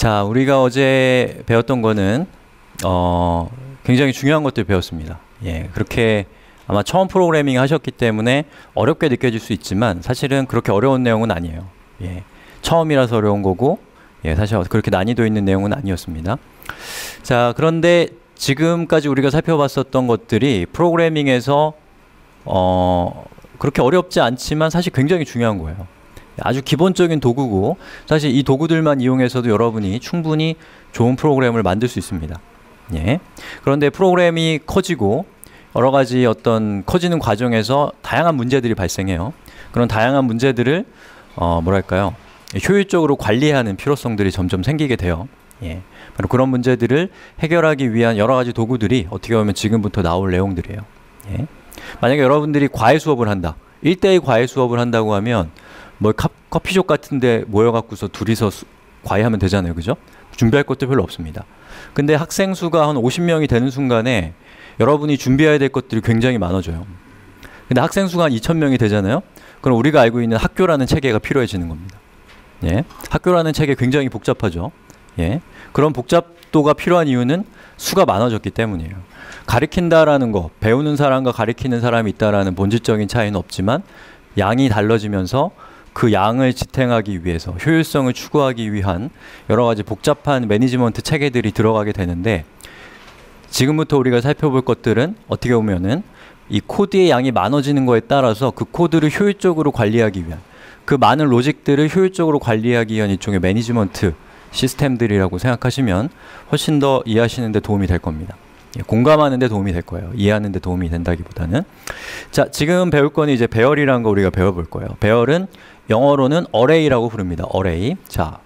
자, 우리가 어제 배웠던 거는 어, 굉장히 중요한 것들 배웠습니다. 예, 그렇게 아마 처음 프로그래밍 하셨기 때문에 어렵게 느껴질 수 있지만 사실은 그렇게 어려운 내용은 아니에요. 예, 처음이라서 어려운 거고 예, 사실 그렇게 난이도 있는 내용은 아니었습니다. 자, 그런데 지금까지 우리가 살펴봤었던 것들이 프로그래밍에서 어, 그렇게 어렵지 않지만 사실 굉장히 중요한 거예요. 아주 기본적인 도구고 사실 이 도구들만 이용해서도 여러분이 충분히 좋은 프로그램을 만들 수 있습니다. 예. 그런데 프로그램이 커지고 여러 가지 어떤 커지는 과정에서 다양한 문제들이 발생해요. 그런 다양한 문제들을 어 뭐랄까요? 효율적으로 관리하는 필요성들이 점점 생기게 돼요. 예. 바로 그런 문제들을 해결하기 위한 여러 가지 도구들이 어떻게 보면 지금부터 나올 내용들이에요. 예. 만약에 여러분들이 과외 수업을 한다. 1대1 과외 수업을 한다고 하면 뭐 카, 커피숍 같은데 모여갖고서 둘이서 수, 과외하면 되잖아요. 그죠? 준비할 것도 별로 없습니다. 근데 학생 수가 한 50명이 되는 순간에 여러분이 준비해야 될 것들이 굉장히 많아져요. 근데 학생 수가 한 2,000명이 되잖아요. 그럼 우리가 알고 있는 학교라는 체계가 필요해지는 겁니다. 예. 학교라는 체계 굉장히 복잡하죠. 예. 그런 복잡도가 필요한 이유는 수가 많아졌기 때문이에요. 가르친다라는 거, 배우는 사람과 가르치는 사람이 있다라는 본질적인 차이는 없지만 양이 달라지면서 그 양을 지탱하기 위해서 효율성을 추구하기 위한 여러 가지 복잡한 매니지먼트 체계들이 들어가게 되는데 지금부터 우리가 살펴볼 것들은 어떻게 보면은 이 코드의 양이 많아지는 거에 따라서 그 코드를 효율적으로 관리하기 위한 그 많은 로직들을 효율적으로 관리하기 위한 일종의 매니지먼트 시스템들이라고 생각하시면 훨씬 더 이해하시는 데 도움이 될 겁니다. 예, 공감하는 데 도움이 될 거예요. 이해하는 데 도움이 된다기보다는 자, 지금 배울 거는 이제 배열이라는 거 우리가 배워 볼 거예요. 배열은 영어로는 array라고 부릅니다. array. 자,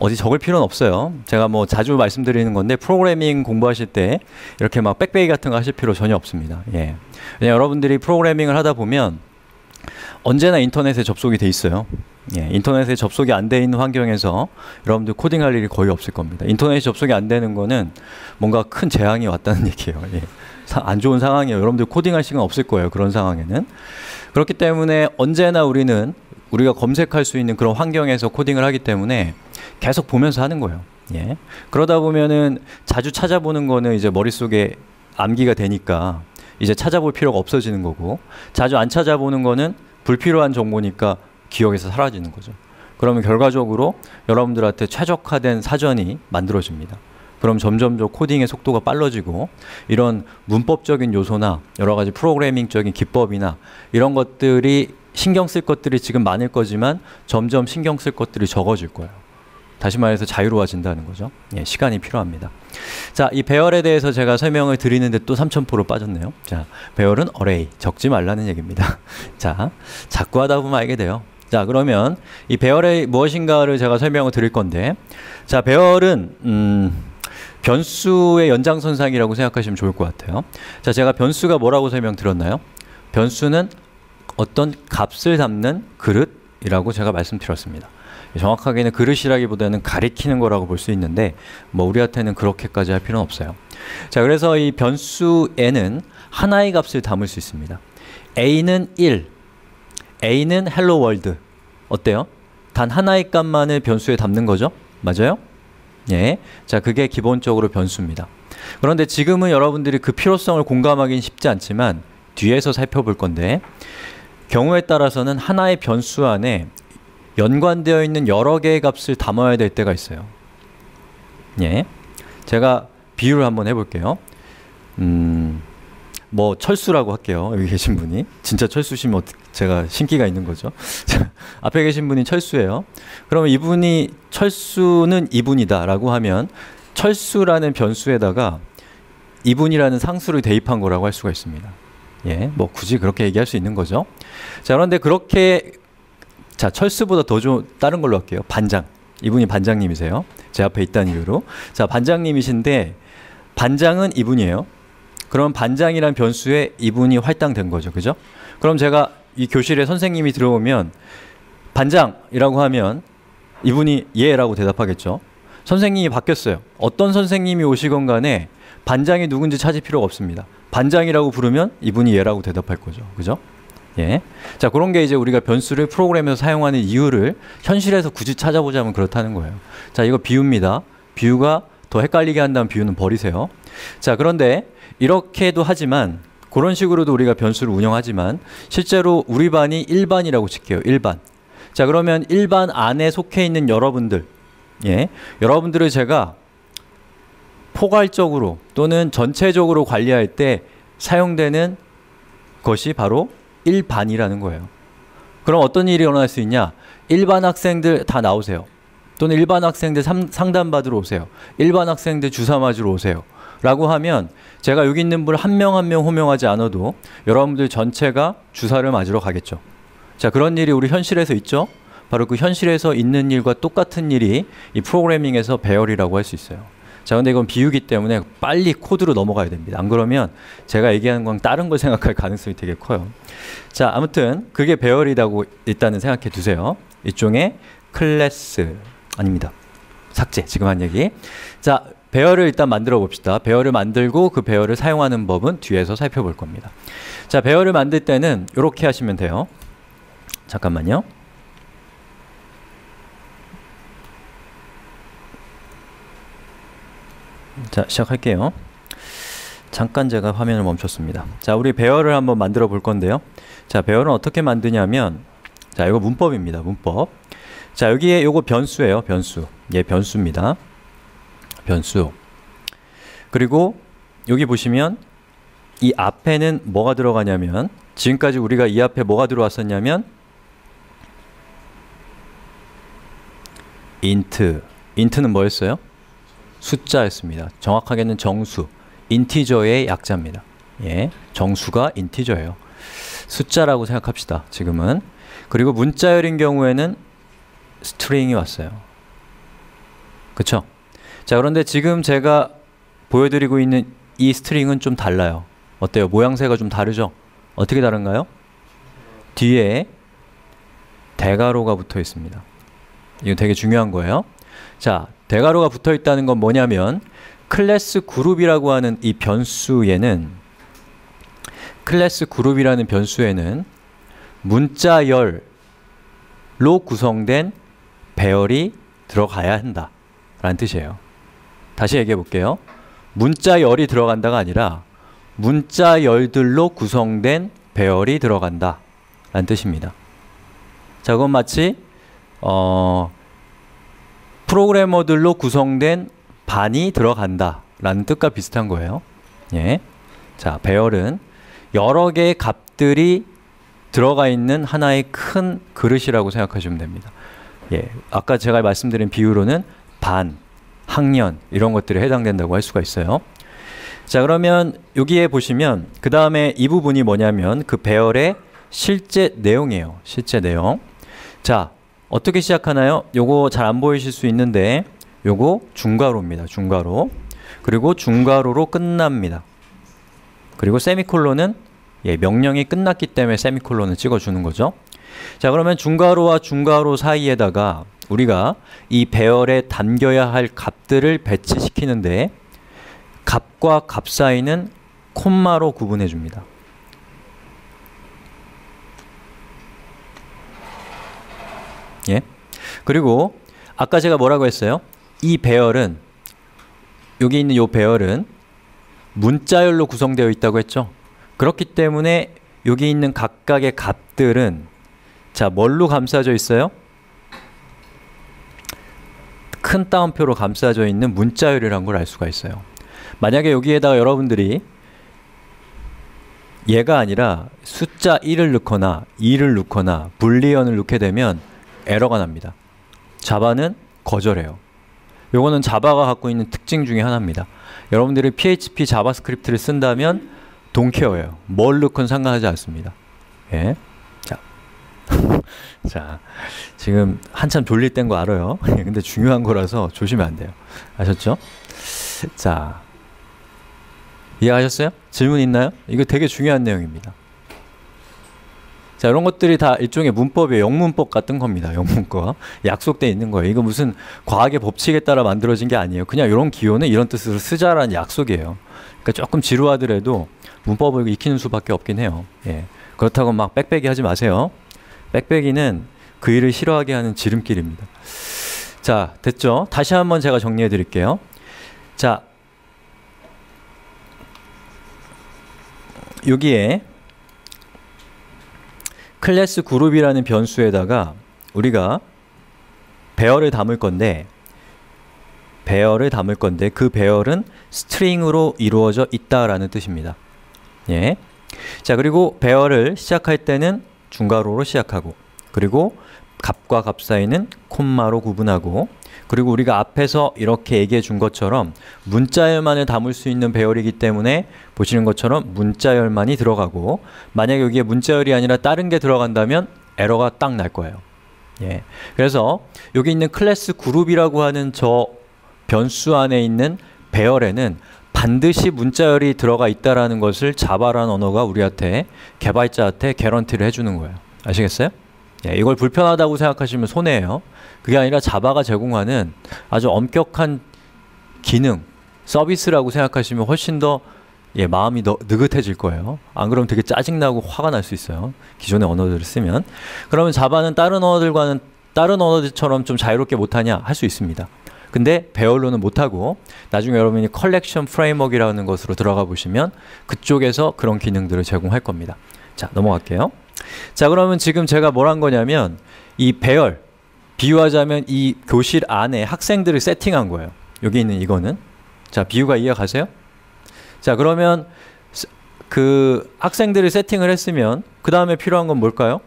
어디 적을 필요는 없어요. 제가 뭐 자주 말씀드리는 건데 프로그래밍 공부하실 때 이렇게 막 빽빽이 같은 거 하실 필요 전혀 없습니다. 예. 여러분들이 프로그래밍을 하다 보면 언제나 인터넷에 접속이 돼 있어요. 예, 인터넷에 접속이 안 돼 있는 환경에서 여러분들 코딩할 일이 거의 없을 겁니다. 인터넷에 접속이 안 되는 거는 뭔가 큰 재앙이 왔다는 얘기예요. 예. 안 좋은 상황이에요. 여러분들 코딩할 시간 없을 거예요. 그런 상황에는. 그렇기 때문에 언제나 우리는 우리가 검색할 수 있는 그런 환경에서 코딩을 하기 때문에 계속 보면서 하는 거예요. 예. 그러다 보면은 자주 찾아보는 거는 이제 머릿속에 암기가 되니까 이제 찾아볼 필요가 없어지는 거고 자주 안 찾아보는 거는 불필요한 정보니까 기억에서 사라지는 거죠. 그러면 결과적으로 여러분들한테 최적화된 사전이 만들어집니다. 그럼 점점 더 코딩의 속도가 빨라지고 이런 문법적인 요소나 여러 가지 프로그래밍적인 기법이나 이런 것들이 신경 쓸 것들이 지금 많을 거지만 점점 신경 쓸 것들이 적어질 거예요. 다시 말해서 자유로워진다는 거죠. 예, 시간이 필요합니다. 자, 이 배열에 대해서 제가 설명을 드리는데 또 3000% 빠졌네요. 자, 배열은 array, 적지 말라는 얘기입니다. 자, 자꾸 하다 보면 알게 돼요. 자, 그러면 이 배열이 무엇인가를 제가 설명을 드릴 건데, 자, 배열은 음, 변수의 연장선상이라고 생각하시면 좋을 것 같아요. 자, 제가 변수가 뭐라고 설명드렸나요? 변수는 어떤 값을 담는 그릇이라고 제가 말씀드렸습니다. 정확하게는 그릇이라기보다는 가리키는 거라고 볼 수 있는데 뭐 우리한테는 그렇게까지 할 필요는 없어요. 자, 그래서 이 변수 에는 하나의 값을 담을 수 있습니다. a는 1, a는 hello world. 어때요? 단 하나의 값만을 변수에 담는 거죠? 맞아요? 예. 자, 그게 기본적으로 변수입니다. 그런데 지금은 여러분들이 그 필요성을 공감하기는 쉽지 않지만 뒤에서 살펴볼 건데 경우에 따라서는 하나의 변수 안에 연관되어 있는 여러 개의 값을 담아야 될 때가 있어요. 예. 제가 비유를 한번 해볼게요. 음, 뭐 철수라고 할게요. 여기 계신 분이 진짜 철수시면 제가 신기가 있는 거죠. 앞에 계신 분이 철수예요. 그러면 이분이 철수는 이분이다라고 하면 철수라는 변수에다가 이분이라는 상수를 대입한 거라고 할 수가 있습니다. 예, 뭐 굳이 그렇게 얘기할 수 있는 거죠. 자, 그런데 그렇게 자, 철수보다 더 좋은 다른 걸로 할게요. 반장. 이분이 반장님이세요. 제 앞에 있다는 이유로. 자, 반장님이신데 반장은 이분이에요. 그럼 반장이란 변수에 이분이 할당된 거죠. 그죠? 그럼 제가 이 교실에 선생님이 들어오면 반장이라고 하면 이분이 예라고 대답하겠죠. 선생님이 바뀌었어요. 어떤 선생님이 오시건 간에 반장이 누군지 찾을 필요가 없습니다. 반장이라고 부르면 이분이 예라고 대답할 거죠. 그죠? 예. 자, 그런 게 이제 우리가 변수를 프로그램에서 사용하는 이유를 현실에서 굳이 찾아보자면 그렇다는 거예요. 자, 이거 비유입니다. 비유가 더 헷갈리게 한다면 비유는 버리세요. 자, 그런데 이렇게도 하지만 그런 식으로도 우리가 변수를 운영하지만 실제로 우리 반이 1반이라고 칠게요. 1반. 자, 그러면 1반 안에 속해 있는 여러분들. 예. 여러분들을 제가 포괄적으로 또는 전체적으로 관리할 때 사용되는 것이 바로 일반이라는 거예요. 그럼 어떤 일이 일어날 수 있냐? 일반 학생들 다 나오세요. 또는 일반 학생들 상담 받으러 오세요. 일반 학생들 주사 맞으러 오세요. 라고 하면 제가 여기 있는 분 한 명 한 명 호명하지 않아도 여러분들 전체가 주사를 맞으러 가겠죠. 자, 그런 일이 우리 현실에서 있죠? 바로 그 현실에서 있는 일과 똑같은 일이 이 프로그래밍에서 배열이라고 할 수 있어요. 자, 근데 이건 비유기 때문에 빨리 코드로 넘어가야 됩니다. 안 그러면 제가 얘기하는 건 다른 걸 생각할 가능성이 되게 커요. 자, 아무튼 그게 배열이라고 일단은 생각해 두세요. 일종의 클래스 아닙니다. 삭제. 지금 한 얘기. 자, 배열을 일단 만들어 봅시다. 배열을 만들고 그 배열을 사용하는 법은 뒤에서 살펴볼 겁니다. 자, 배열을 만들 때는 이렇게 하시면 돼요. 잠깐만요. 자, 시작할게요. 잠깐 제가 화면을 멈췄습니다. 자, 우리 배열을 한번 만들어 볼 건데요. 자, 배열은 어떻게 만드냐면 자, 이거 문법입니다. 문법. 자, 여기에 요거 변수예요. 변수. 예, 변수입니다. 변수. 그리고 여기 보시면 이 앞에는 뭐가 들어가냐면 지금까지 우리가 이 앞에 뭐가 들어왔었냐면 int. int는 뭐였어요? 숫자였습니다. 정확하게는 정수, 인티저의 약자입니다. 예, 정수가 인티저예요. 숫자라고 생각합시다. 지금은. 그리고 문자열인 경우에는 string이 왔어요. 그쵸? 자, 그런데 지금 제가 보여드리고 있는 이 string은 좀 달라요. 어때요? 모양새가 좀 다르죠? 어떻게 다른가요? 뒤에 대괄호가 붙어 있습니다. 이거 되게 중요한 거예요. 자, 대괄호가 붙어 있다는 건 뭐냐면 class group이라고 하는 이 변수에는 class group이라는 변수에는 문자열로 구성된 배열이 들어가야 한다 라는 뜻이에요. 다시 얘기해 볼게요. 문자열이 들어간다가 아니라 문자열들로 구성된 배열이 들어간다 라는 뜻입니다. 자, 그건 마치 어, 프로그래머들로 구성된 반이 들어간다 라는 뜻과 비슷한 거예요. 예. 자, 배열은 여러 개의 값들이 들어가 있는 하나의 큰 그릇이라고 생각하시면 됩니다. 예. 아까 제가 말씀드린 비유로는 반, 학년 이런 것들에 해당된다고 할 수가 있어요. 자, 그러면 여기에 보시면 그 다음에 이 부분이 뭐냐면 그 배열의 실제 내용이에요. 실제 내용. 자, 어떻게 시작하나요? 요거 잘 안 보이실 수 있는데 요거 중괄호입니다. 중괄호. 그리고 중괄호로 끝납니다. 그리고 세미콜론은 예, 명령이 끝났기 때문에 세미콜론을 찍어주는 거죠. 자 그러면 중괄호와 중괄호 사이에다가 우리가 이 배열에 담겨야 할 값들을 배치시키는데 값과 값 사이는 콤마로 구분해 줍니다. 예. 그리고 아까 제가 뭐라고 했어요? 이 배열은 여기 있는 이 배열은 문자열로 구성되어 있다고 했죠. 그렇기 때문에 여기 있는 각각의 값들은 자 뭘로 감싸져 있어요? 큰 따옴표로 감싸져 있는 문자열이라는 걸 알 수가 있어요. 만약에 여기에다가 여러분들이 얘가 아니라 숫자 1을 넣거나 2를 넣거나 불리언을 넣게 되면 에러가 납니다. 자바는 거절해요. 요거는 자바가 갖고 있는 특징 중에 하나입니다. 여러분들이 PHP JavaScript를 쓴다면 don't care예요. 뭘 넣건 상관하지 않습니다. 예. 자. 자. 지금 한참 졸릴 땐 거 알아요. 근데 중요한 거라서 조시면 안 돼요. 아셨죠? 자. 이해하셨어요? 질문 있나요? 이거 되게 중요한 내용입니다. 자, 이런 것들이 다 일종의 문법의 영문법 같은 겁니다. 영문과 약속돼 있는 거예요. 이거 무슨 과학의 법칙에 따라 만들어진 게 아니에요. 그냥 이런 기호는 이런 뜻으로 쓰자라는 약속이에요. 그러니까 조금 지루하더라도 문법을 익히는 수밖에 없긴 해요. 예. 그렇다고 막 빽빽이 하지 마세요. 빽빽이는 그 일을 싫어하게 하는 지름길입니다. 자, 됐죠? 다시 한번 제가 정리해 드릴게요. 자, 여기에 class group이라는 변수에다가 우리가 배열을 담을 건데 배열을 담을 건데 그 배열은 string으로 이루어져 있다라는 뜻입니다. 예. 자, 그리고 배열을 시작할 때는 중괄호로 시작하고 그리고 값과 값 사이는 콤마로 구분하고 그리고 우리가 앞에서 이렇게 얘기해 준 것처럼 문자열만을 담을 수 있는 배열이기 때문에 보시는 것처럼 문자열만이 들어가고 만약에 여기에 문자열이 아니라 다른 게 들어간다면 에러가 딱 날 거예요. 예. 그래서 여기 있는 클래스 그룹이라고 하는 저 변수 안에 있는 배열에는 반드시 문자열이 들어가 있다라는 것을 자바라는 언어가 우리한테 개발자한테 개런티를 해주는 거예요. 아시겠어요? 예, 이걸 불편하다고 생각하시면 손해예요. 그게 아니라 자바가 제공하는 아주 엄격한 기능, 서비스라고 생각하시면 훨씬 더 예, 마음이 더 느긋해질 거예요. 안 그러면 되게 짜증나고 화가 날 수 있어요. 기존의 언어들을 쓰면. 그러면 자바는 다른 언어들과는 다른 언어들처럼 좀 자유롭게 못하냐? 할 수 있습니다. 근데 배열로는 못하고 나중에 여러분이 collection framework라는 것으로 들어가 보시면 그쪽에서 그런 기능들을 제공할 겁니다. 자, 넘어갈게요. 자, 그러면 지금 제가 뭘 한 거냐면 이 배열 비유하자면 이 교실 안에 학생들을 세팅한 거예요. 여기 있는 이거는. 자, 비유가 이해 가세요? 자, 그러면 그 학생들을 세팅을 했으면 그 다음에 필요한 건 뭘까요?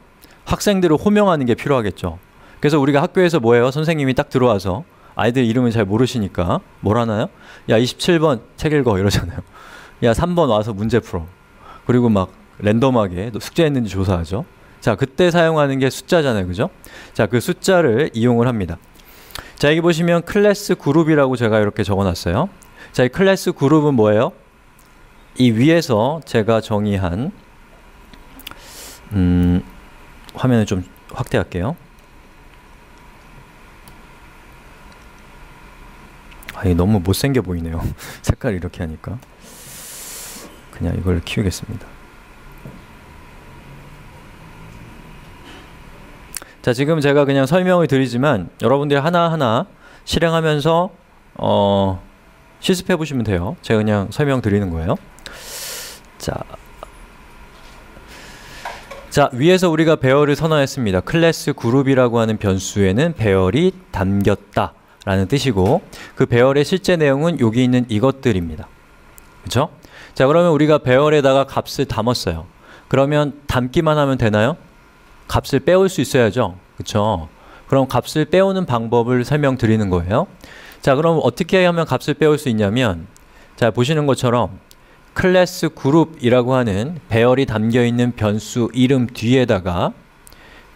학생들을 호명하는 게 필요하겠죠. 그래서 우리가 학교에서 뭐예요? 선생님이 딱 들어와서 아이들 이름을 잘 모르시니까 뭘 하나요? 야 27번 책 읽어 이러잖아요. 야 3번 와서 문제 풀어. 그리고 막 랜덤하게 숙제했는지 조사하죠. 자 그때 사용하는 게 숫자잖아요, 그죠? 자그 숫자를 이용을 합니다. 자 여기 보시면 클래스 그룹이라고 제가 이렇게 적어놨어요. 자 이 클래스 그룹은 뭐예요? 이 위에서 제가 정의한 음, 화면을 좀 확대할게요. 아니 너무 못생겨 보이네요. 색깔 이렇게 하니까 그냥 이걸 키우겠습니다. 자 지금 제가 그냥 설명을 드리지만 여러분들이 하나하나 실행하면서 어, 실습해 보시면 돼요. 제가 그냥 설명 드리는 거예요. 자, 자 위에서 우리가 배열을 선언했습니다. 클래스 그룹이라고 하는 변수에는 배열이 담겼다. 라는 뜻이고 그 배열의 실제 내용은 여기 있는 이것들입니다. 그렇죠? 자 그러면 우리가 배열에다가 값을 담았어요. 그러면 담기만 하면 되나요? 값을 빼올 수 있어야죠. 그렇죠? 그럼 값을 빼오는 방법을 설명드리는 거예요. 자 그럼 어떻게 하면 값을 빼올 수 있냐면 자 보시는 것처럼 클래스 그룹이라고 하는 배열이 담겨 있는 변수 이름 뒤에다가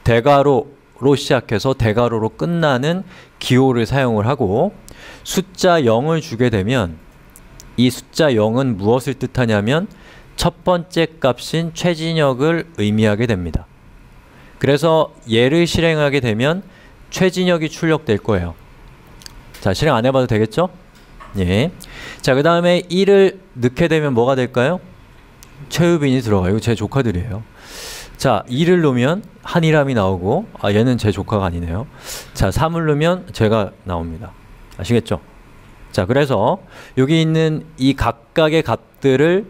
대괄호 로 시작해서 대괄호로 끝나는 기호를 사용을 하고 숫자 0을 주게 되면 이 숫자 0은 무엇을 뜻하냐면 첫 번째 값인 최진역을 의미하게 됩니다. 그래서 얘를 실행하게 되면 최진역이 출력될 거예요. 자, 실행 안 해봐도 되겠죠? 예. 자, 그 다음에 1을 넣게 되면 뭐가 될까요? 최유빈이 들어가요. 제 조카들이에요. 자, 2를 놓으면 한이람이 나오고 아 얘는 제 조카가 아니네요. 자, 3을 넣으면 제가 나옵니다. 아시겠죠? 자, 그래서 여기 있는 이 각각의 값들을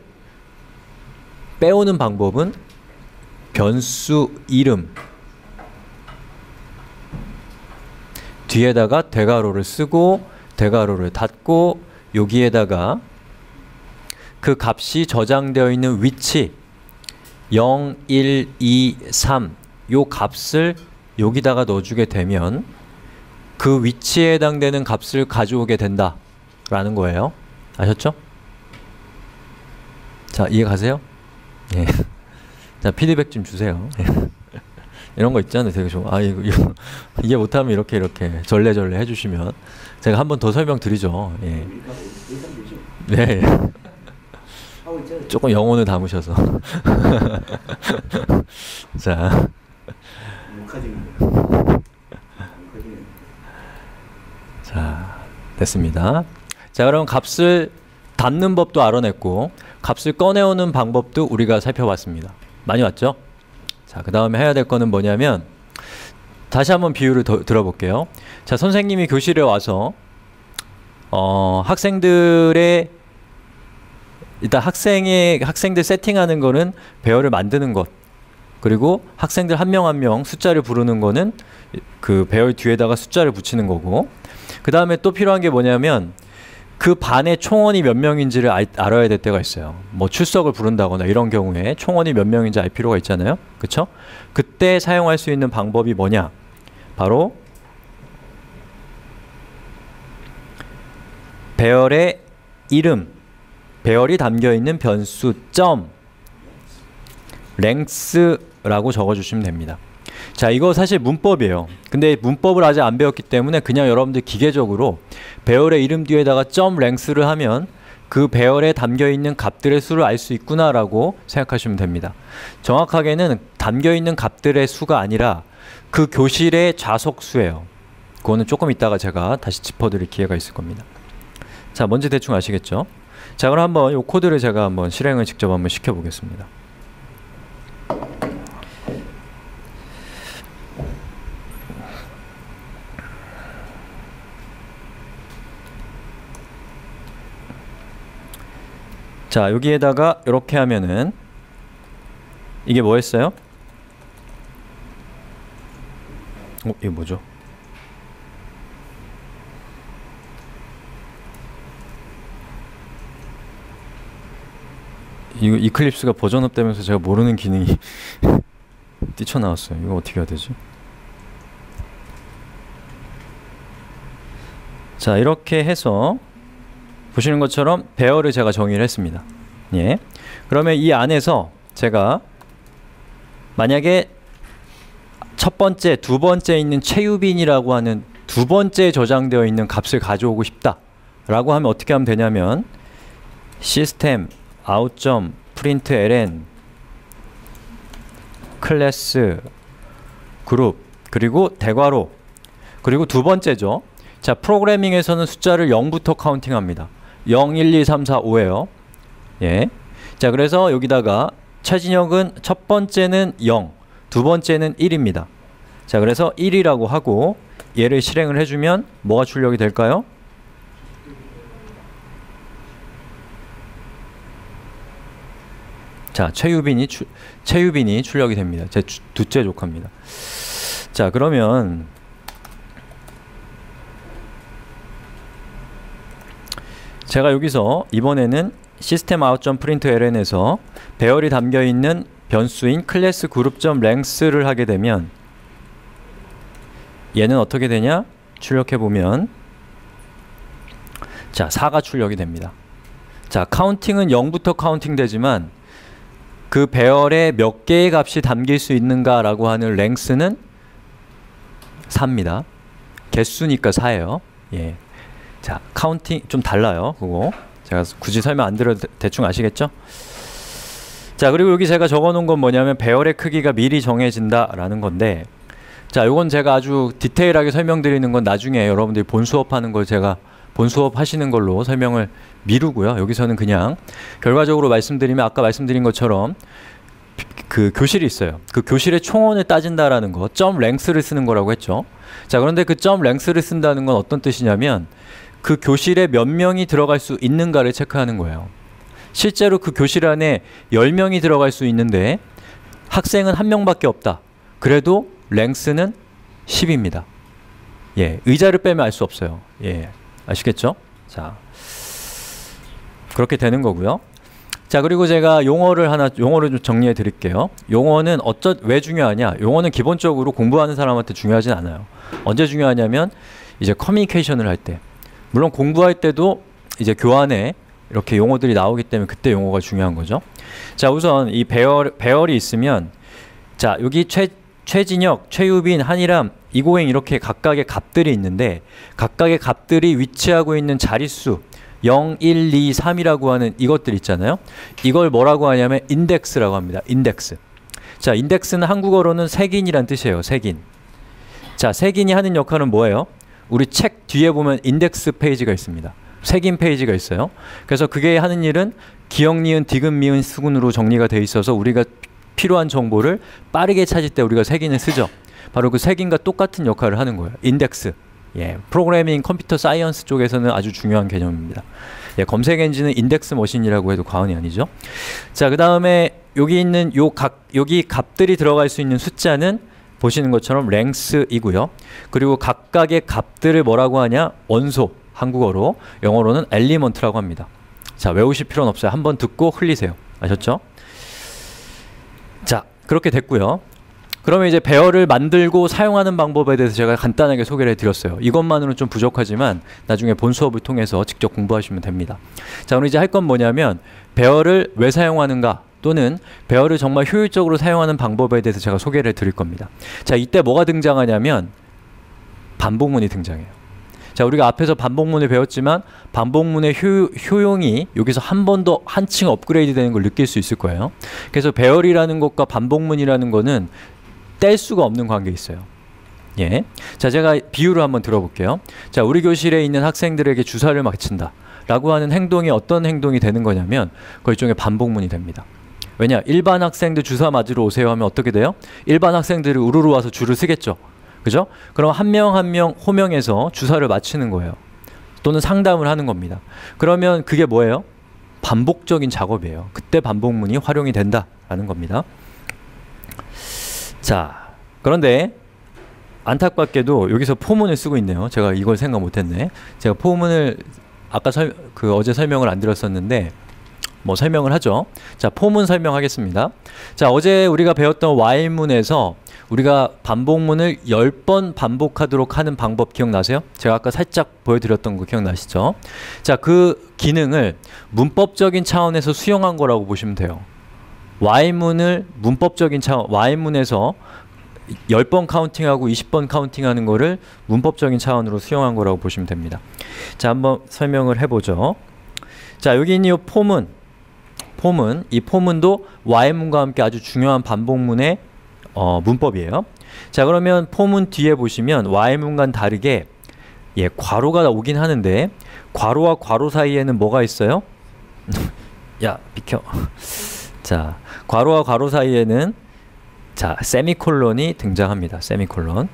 빼오는 방법은 변수 이름 뒤에다가 대괄호를 쓰고 대괄호를 닫고 여기에다가 그 값이 저장되어 있는 위치 0, 1, 2, 3 요 값을 여기다가 넣어주게 되면 그 위치에 해당되는 값을 가져오게 된다 라는 거예요 아셨죠? 자 이해 가세요? 예. 자 피드백 좀 주세요 예. 이런 거 있잖아요 되게 좀아 이거, 이거 이해 못하면 이렇게 이렇게 절레절레 해주시면 제가 한 번 더 설명드리죠 예. 네 조금 영혼을 담으셔서. 자. 자, 됐습니다. 자, 그럼 값을 담는 법도 알아냈고, 값을 꺼내오는 방법도 우리가 살펴봤습니다. 많이 왔죠? 자, 그 다음에 해야 될 거는 뭐냐면 다시 한번 비유를 더, 들어볼게요. 자, 선생님이 교실에 와서 어, 학생들의 일단 학생의 학생들 세팅하는 거는 배열을 만드는 것 그리고 학생들 한명 한 명 숫자를 부르는 거는 그 배열 뒤에다가 숫자를 붙이는 거고 그 다음에 또 필요한 게 뭐냐면 그 반의 총원이 몇 명인지를 알, 알아야 될 때가 있어요. 뭐 출석을 부른다거나 이런 경우에 총원이 몇 명인지 알 필요가 있잖아요. 그쵸? 그때 사용할 수 있는 방법이 뭐냐? 바로 배열의 이름, 배열이 담겨 있는 변수 점 랭스라고 적어 주시면 됩니다. 자, 이거 사실 문법이에요. 근데 문법을 아직 안 배웠기 때문에 그냥 여러분들 기계적으로 배열의 이름 뒤에다가 점 랭스를 하면 그 배열에 담겨 있는 값들의 수를 알 수 있구나라고 생각하시면 됩니다. 정확하게는 담겨 있는 값들의 수가 아니라 그 교실의 좌석수예요. 그거는 조금 이따가 제가 다시 짚어드릴 기회가 있을 겁니다. 자, 뭔지 대충 아시겠죠? 자, 그럼 한번 이 코드를 제가 한번 실행을 직접 한번 시켜보겠습니다. 자 여기에다가 이렇게 하면은 이게 뭐였어요? 어 이게 뭐죠? 이거 이클립스가 버전업 되면서 제가 모르는 기능이 뛰쳐나왔어요. 이거 어떻게 해야 되지? 자 이렇게 해서 보시는 것처럼 배열을 제가 정의를 했습니다. 예. 그러면 이 안에서 제가 만약에 첫 번째, 두 번째 있는 최유빈이라고 하는 두 번째 저장되어 있는 값을 가져오고 싶다 라고 하면 어떻게 하면 되냐면 시스템 out print ln 클래스 그룹 그리고 대괄호 그리고 두 번째죠 자 프로그래밍에서는 숫자를 0부터 카운팅합니다 0, 1, 2, 3, 4, 5예요. 예. 자, 그래서 여기다가 최진혁은 첫 번째는 0, 두 번째는 1입니다. 자, 그래서 1이라고 하고 얘를 실행을 해주면 뭐가 출력이 될까요? 자, 최유빈이 주, 최유빈이 출력이 됩니다. 제 주, 두째 조카입니다. 자, 그러면 제가 여기서 이번에는 시스템 out.println에서 배열이 담겨 있는 변수인 클래스 그룹.length를 하게 되면 얘는 어떻게 되냐? 출력해 보면 자, 4가 출력이 됩니다. 자, counting은 0부터 counting 되지만 그 배열에 몇 개의 값이 담길 수 있는가라고 하는 length는 4입니다. 개수니까 4예요. 예. 자, counting 좀 달라요. 그거. 제가 굳이 설명 안 드려도 대충 아시겠죠? 자, 그리고 여기 제가 적어 놓은 건 뭐냐면 배열의 크기가 미리 정해진다라는 건데 자, 요건 제가 아주 디테일하게 설명드리는 건 나중에 여러분들이 본 수업하는 걸 제가 본 수업 하시는 걸로 설명을 미루고요. 여기서는 그냥 결과적으로 말씀드리면 아까 말씀드린 것처럼 그 교실이 있어요. 그 교실의 총원을 따진다라는 거, 점 랭스를 쓰는 거라고 했죠. 자, 그런데 그 점 랭스를 쓴다는 건 어떤 뜻이냐면 그 교실에 몇 명이 들어갈 수 있는가를 체크하는 거예요. 실제로 그 교실 안에 10명이 들어갈 수 있는데 학생은 한 명밖에 없다. 그래도 랭스는 10입니다. 예, 의자를 빼면 알 수 없어요. 예, 아시겠죠? 자, 그렇게 되는 거고요. 자, 그리고 제가 용어를 하나 용어를 좀 정리해 드릴게요. 용어는 어쩌 왜 중요하냐? 용어는 기본적으로 공부하는 사람한테 중요하진 않아요. 언제 중요하냐면 이제 커뮤니케이션을 할 때. 물론 공부할 때도 이제 교환에 이렇게 용어들이 나오기 때문에 그때 용어가 중요한 거죠. 자, 우선 이 배열, 배열이 있으면 자, 여기 최, 최진혁, 최유빈, 한이람, 이고잉 이렇게 각각의 값들이 있는데 각각의 값들이 위치하고 있는 자릿수 0, 1, 2, 3이라고 하는 이것들 있잖아요. 이걸 뭐라고 하냐면 인덱스라고 합니다. 인덱스. 자, 인덱스는 한국어로는 색인이란 뜻이에요. 색인. 자, 색인이 하는 역할은 뭐예요? 우리 책 뒤에 보면 인덱스 페이지가 있습니다. 색인 페이지가 있어요. 그래서 그게 하는 일은 기역, 니은, 디귿, 미음, 순으로 정리가 돼 있어서 우리가 필요한 정보를 빠르게 찾을 때 우리가 색인을 쓰죠. 바로 그 색인과 똑같은 역할을 하는 거예요. 인덱스. 예, 프로그래밍 computer science 쪽에서는 아주 중요한 개념입니다. 예, 검색 엔진은 index machine이라고 해도 과언이 아니죠. 자, 그 다음에 여기 있는 요 각 여기 값들이 들어갈 수 있는 숫자는 보시는 것처럼 length이고요. 그리고 각각의 값들을 뭐라고 하냐? 원소 한국어로 영어로는 엘리먼트라고 합니다. 자, 외우실 필요는 없어요. 한번 듣고 흘리세요. 아셨죠? 자, 그렇게 됐고요. 그러면 이제 배열을 만들고 사용하는 방법에 대해서 제가 간단하게 소개를 해드렸어요. 이것만으로는 좀 부족하지만 나중에 본 수업을 통해서 직접 공부하시면 됩니다. 자, 오늘 이제 할 건 뭐냐면 배열을 왜 사용하는가 또는 배열을 정말 효율적으로 사용하는 방법에 대해서 제가 소개를 해드릴 겁니다. 자, 이때 뭐가 등장하냐면 반복문이 등장해요. 자, 우리가 앞에서 반복문을 배웠지만 반복문의 효, 효용이 여기서 한 번 더 한층 업그레이드 되는 걸 느낄 수 있을 거예요. 그래서 배열이라는 것과 반복문이라는 거는 뗄 수가 없는 관계에 있어요. 예. 자, 제가 비유를 한번 들어볼게요. 자, 우리 교실에 있는 학생들에게 주사를 맞춘다. 라고 하는 행동이 어떤 행동이 되는 거냐면 그 일종의 반복문이 됩니다. 왜냐? 일반 학생들 주사 맞으러 오세요 하면 어떻게 돼요? 일반 학생들이 우르르 와서 줄을 서겠죠. 그죠? 그럼 한 명 한 명 호명해서 주사를 맞추는 거예요. 또는 상담을 하는 겁니다. 그러면 그게 뭐예요? 반복적인 작업이에요. 그때 반복문이 활용이 된다라는 겁니다. 자, 그런데 안타깝게도 여기서 포문을 쓰고 있네요. 제가 이걸 생각 못했네. 제가 포문을 아까 설, 그 어제 설명을 안 드렸었는데 뭐 설명을 하죠. 자, 포문 설명하겠습니다. 자, 어제 우리가 배웠던 while문에서 우리가 반복문을 10번 반복하도록 하는 방법 기억나세요? 제가 아까 살짝 보여드렸던 거 기억나시죠? 자, 그 기능을 문법적인 차원에서 수용한 거라고 보시면 돼요. While문을 문법적인 차원, while문에서 10번 카운팅하고 20번 카운팅하는 거를 문법적인 차원으로 수용한 거라고 보시면 됩니다. 자, 한번 설명을 해보죠. 자, 여기 있는 이 폼은 폼은 이 폼은도 while문과 함께 아주 중요한 반복문의 어, 문법이에요. 자, 그러면 폼은 뒤에 보시면 while문과는 다르게 예, 괄호가 오긴 하는데 괄호와 괄호 사이에는 뭐가 있어요? 야, 비켜. 자, 괄호와 괄호 사이에는 자, 세미콜론이 등장합니다. 세미콜론.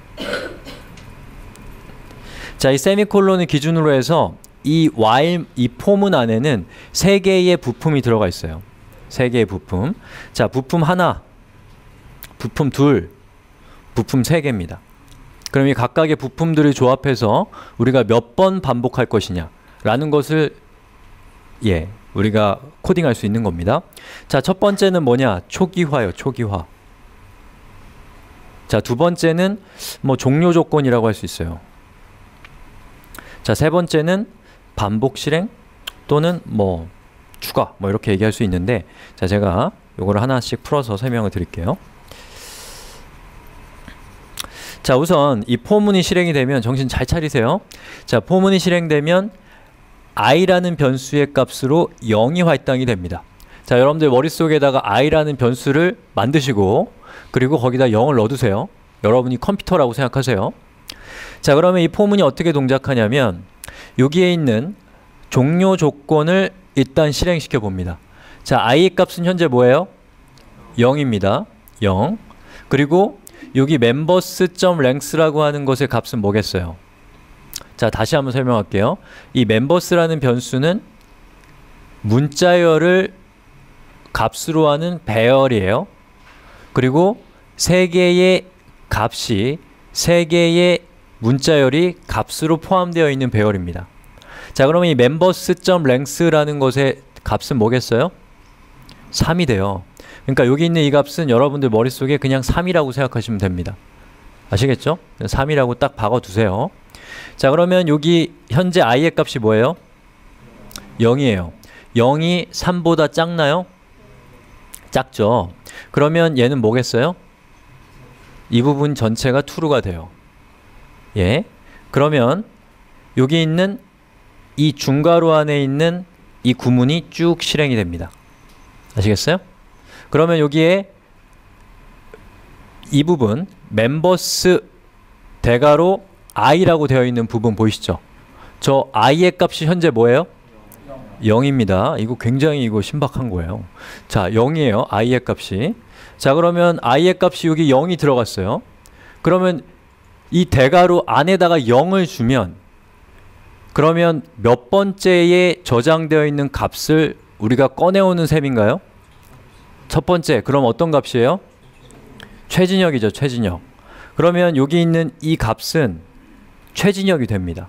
자, 이 세미콜론을 기준으로 해서 이 while 이 폼은 안에는 세 개의 부품이 들어가 있어요. 세 개의 부품. 자, 부품 하나, 부품 둘, 부품 세 개입니다. 그럼 이 각각의 부품들을 조합해서 우리가 몇 번 반복할 것이냐 라는 것을 예, 우리가 코딩할 수 있는 겁니다. 자, 첫 번째는 뭐냐? 초기화요, 초기화. 자, 두 번째는 뭐 종료 조건이라고 할 수 있어요. 자, 세 번째는 반복 실행 또는 뭐 추가 뭐 이렇게 얘기할 수 있는데 자, 제가 요거를 하나씩 풀어서 설명을 드릴게요. 자, 우선 이 포문이 실행이 되면 정신 잘 차리세요. 자, 포문이 실행되면 i라는 변수의 값으로 0이 할당이 됩니다. 자, 여러분들 머릿속에다가 i라는 변수를 만드시고 그리고 거기다 0을 넣어두세요. 여러분이 컴퓨터라고 생각하세요. 자, 그러면 이 포문이 어떻게 동작하냐면 여기에 있는 종료 조건을 일단 실행시켜 봅니다. 자, i의 값은 현재 뭐예요? 0입니다. 0. 그리고 여기 members.length라고 하는 것의 값은 뭐겠어요? 자, 다시 한번 설명할게요. 이 members.라는 변수는 문자열을 값으로 하는 배열이에요. 그리고 세 개의 값이 세 개의 문자열이 값으로 포함되어 있는 배열입니다. 자, 그러면 이 members.length라는 것의 값은 뭐겠어요? 3이 돼요. 그러니까 여기 있는 이 값은 여러분들 머릿속에 그냥 3이라고 생각하시면 됩니다. 아시겠죠? 3이라고 딱 박아두세요. 자, 그러면 여기 현재 i의 값이 뭐예요? 0이에요. 0이 3보다 작나요? 작죠. 그러면 얘는 뭐겠어요? 이 부분 전체가 true가 돼요. 예. 그러면 여기 있는 이 중괄호 안에 있는 이 구문이 쭉 실행이 됩니다. 아시겠어요? 그러면 여기에 이 부분 멤버스 대괄호 i라고 되어 있는 부분 보이시죠? 저 i의 값이 현재 뭐예요? 0입니다. 이거 굉장히 이거 신박한 거예요. 자, 0이에요. i의 값이. 자 그러면 i의 값이 여기 0이 들어갔어요. 그러면 이 대괄호 안에다가 0을 주면 그러면 몇 번째에 저장되어 있는 값을 우리가 꺼내오는 셈인가요? 첫 번째 그럼 어떤 값이에요? 최진혁이죠 최진혁 그러면 여기 있는 이 값은 최진혁이 됩니다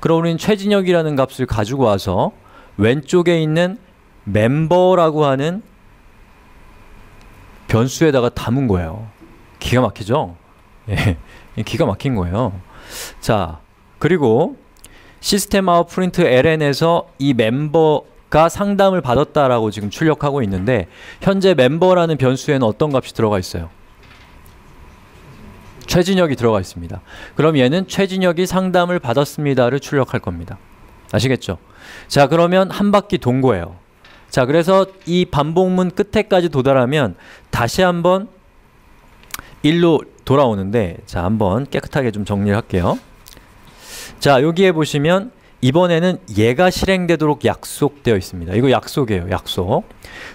그럼 우리는 최진혁이라는 값을 가지고 와서 왼쪽에 있는 멤버라고 하는 변수에다가 담은 거예요 기가 막히죠? 예, 기가 막힌 거예요 자 그리고 System out print ln에서 이 멤버가 상담을 받았다라고 지금 출력하고 있는데 현재 멤버라는 변수에는 어떤 값이 들어가 있어요? 최진혁이 들어가 있습니다. 그럼 얘는 최진혁이 상담을 받았습니다를 출력할 겁니다. 아시겠죠? 자 그러면 한 바퀴 돈 거예요. 자 그래서 이 반복문 끝에까지 도달하면 다시 한번 1로 돌아오는데 자 한번 깨끗하게 좀 정리를 할게요. 자 여기에 보시면 이번에는 얘가 실행되도록 약속되어 있습니다. 이거 약속이에요. 약속.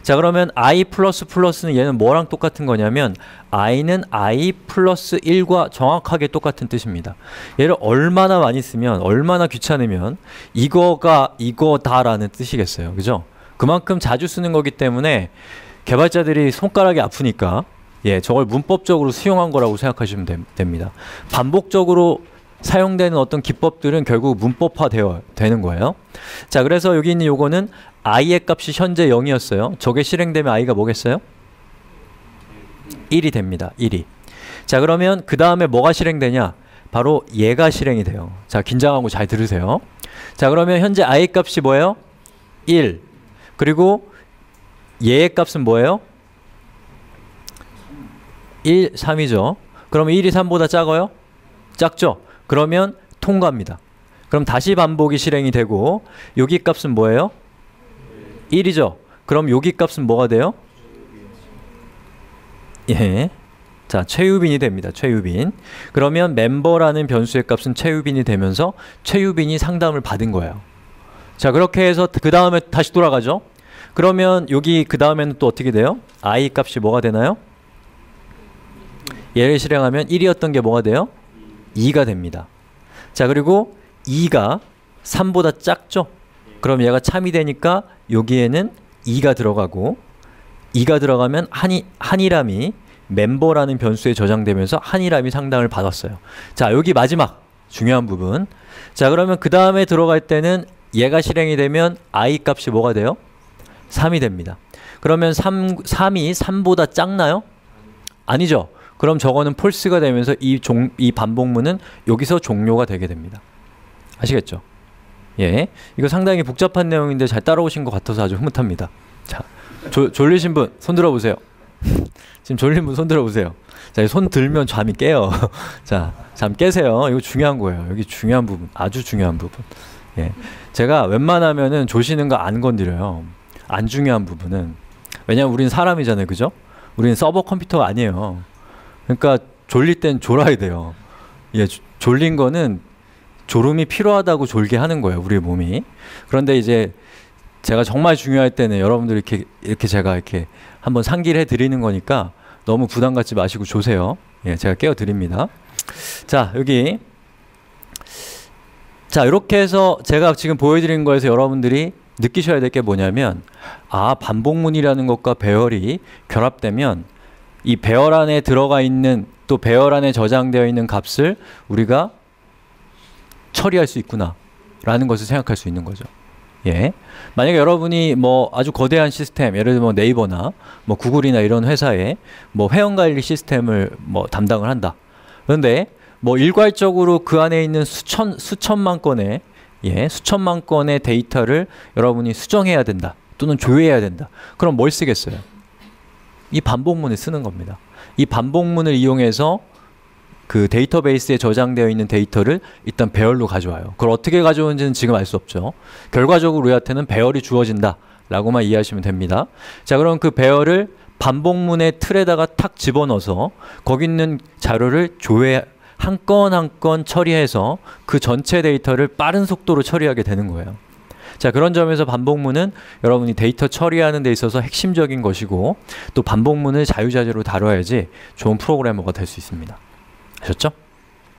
자 그러면 i 플러스 플러스는 얘는 뭐랑 똑같은 거냐면 i는 i 플러스 1과 정확하게 똑같은 뜻입니다. 얘를 얼마나 많이 쓰면 얼마나 귀찮으면 이거가 이거다라는 뜻이겠어요. 그죠? 그만큼 자주 쓰는 거기 때문에 개발자들이 손가락이 아프니까 예, 저걸 문법적으로 수용한 거라고 생각하시면 되, 됩니다. 반복적으로 사용되는 어떤 기법들은 결국 문법화되어 되는 거예요. 자, 그래서 여기 있는 요거는 i의 값이 현재 0이었어요. 저게 실행되면 i가 뭐겠어요? 1이 됩니다. 1이. 자, 그러면 그 다음에 뭐가 실행되냐? 바로 얘가 실행이 돼요. 자, 긴장하고 잘 들으세요. 자, 그러면 현재 i의 값이 뭐예요? 1. 그리고 얘의 값은 뭐예요? 1, 3이죠. 그러면 1이 3보다 작아요? 작죠? 그러면 통과합니다. 그럼 다시 반복이 실행이 되고 여기 값은 뭐예요? 1이죠. 그럼 여기 값은 뭐가 돼요? 예. 자, 최유빈이 됩니다. 최유빈. 그러면 멤버라는 변수의 값은 최유빈이 되면서 최유빈이 상담을 받은 거예요. 자, 그렇게 해서 그 다음에 다시 돌아가죠. 그러면 여기 그 다음에는 또 어떻게 돼요? i 값이 뭐가 되나요? 얘를 실행하면 1이었던 게 뭐가 돼요? 2가 됩니다. 자 그리고 2가 3보다 작죠? 그럼 얘가 참이 되니까 여기에는 2가 들어가고 2가 들어가면 한이, 한이람이 멤버라는 변수에 저장되면서 한이람이 상담을 받았어요. 자 여기 마지막 중요한 부분 자 그러면 그 다음에 들어갈 때는 얘가 실행이 되면 i 값이 뭐가 돼요? 3이 됩니다. 그러면 3, 3이 3보다 작나요? 아니죠. 그럼 저거는 폴스가 되면서 이, 종, 이 반복문은 여기서 종료가 되게 됩니다. 아시겠죠? 예, 이거 상당히 복잡한 내용인데 잘 따라오신 것 같아서 아주 흐뭇합니다. 자, 조, 졸리신 분 손 들어보세요. 지금 졸린 분 손 들어보세요. 자, 손 들면 잠이 깨요. 자, 잠 깨세요. 이거 중요한 거예요. 여기 중요한 부분, 아주 중요한 부분. 예, 제가 웬만하면은 조시는 거 안 건드려요. 안 중요한 부분은 왜냐면 우리는 사람이잖아요, 그죠? 우리는 서버 컴퓨터가 아니에요. 그러니까 졸릴 땐 졸아야 돼요. 예, 졸린 거는 졸음이 필요하다고 졸게 하는 거예요, 우리 몸이. 그런데 이제 제가 정말 중요할 때는 여러분들 이렇게 이렇게 제가 이렇게 한번 상기를 해 드리는 거니까 너무 부담 갖지 마시고 조세요. 예, 제가 깨워 드립니다. 자, 여기 자, 이렇게 해서 제가 지금 보여 드린 거에서 여러분들이 느끼셔야 될 게 뭐냐면 아, 반복문이라는 것과 배열이 결합되면 이 배열 안에 들어가 있는 또 배열 안에 저장되어 있는 값을 우리가 처리할 수 있구나 라는 것을 생각할 수 있는 거죠. 예. 만약에 여러분이 뭐 아주 거대한 시스템, 예를 들면 뭐 네이버나 뭐 구글이나 이런 회사에 뭐 회원 관리 시스템을 뭐 담당을 한다. 그런데 뭐 일괄적으로 그 안에 있는 수천 수천만 건의 예, 수천만 건의 데이터를 여러분이 수정해야 된다. 또는 조회해야 된다. 그럼 뭘 쓰겠어요? 이 반복문을 쓰는 겁니다. 이 반복문을 이용해서 그 데이터베이스에 저장되어 있는 데이터를 일단 배열로 가져와요. 그걸 어떻게 가져오는지는 지금 알 수 없죠. 결과적으로 우리한테는 배열이 주어진다 라고만 이해하시면 됩니다. 자 그럼 그 배열을 반복문의 틀에다가 탁 집어넣어서 거기 있는 자료를 조회 한 건 한 건 처리해서 그 전체 데이터를 빠른 속도로 처리하게 되는 거예요. 자, 그런 점에서 반복문은 여러분이 데이터 처리하는 데 있어서 핵심적인 것이고 또 반복문을 자유자재로 다뤄야지 좋은 프로그래머가 될 수 있습니다. 아셨죠?